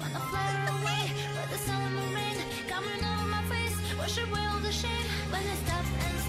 Wanna away the sun rain Coming over my face, wash away all the shade When I stop and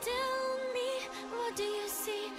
Tell me, what do you see?